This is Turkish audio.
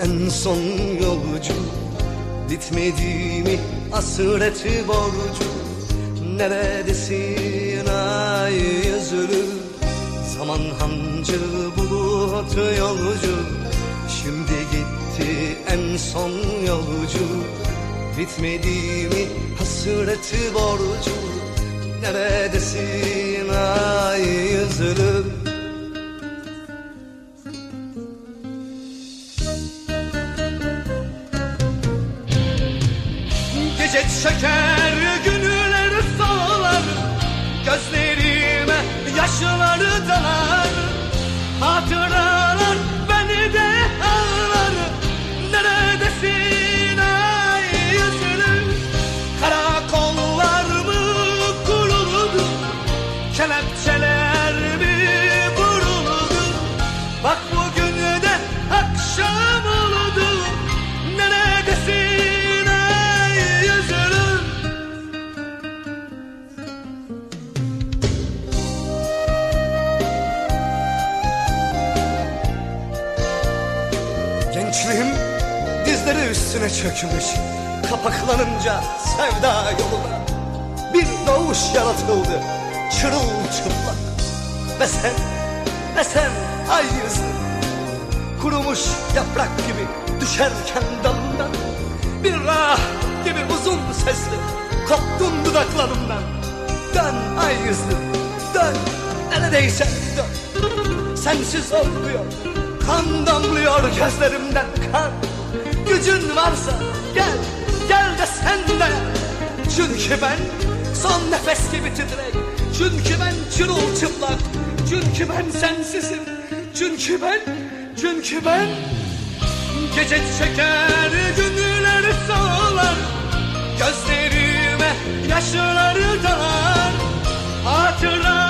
en son yolcu. Bitmedi mi hasreti borcu. Neredesin ay yüzlü? Zaman hancı bulut yolcu. Şimdi gitti en son yolcu. Bitmedi mi hasreti borcu. Neredesin ay yüzlü Gece Gençliğim dizleri üstüne çökmüş. Kapaklanınca sevda yoluna Bir doğuş yaratıldı. Çırılçıplak. Ve sen, ve sen ay yüzlü Kurumuş yaprak gibi düşerken dalından Bir ah gibi uzun sesli koptun dudaklarımdan. Dön ay yüzlü dön. Neredeysen dön. Sensiz olmuyor kan damlıyor gözlerimden kan. Gücün varsa gel gel de sen de. Çünkü ben son nefes gibi titrek. Çünkü ben çırılçıplak. Çünkü ben sensizim. Çünkü ben çünkü ben. Gece çeker günler solar Gözlerime yaşları dalar Hatıralar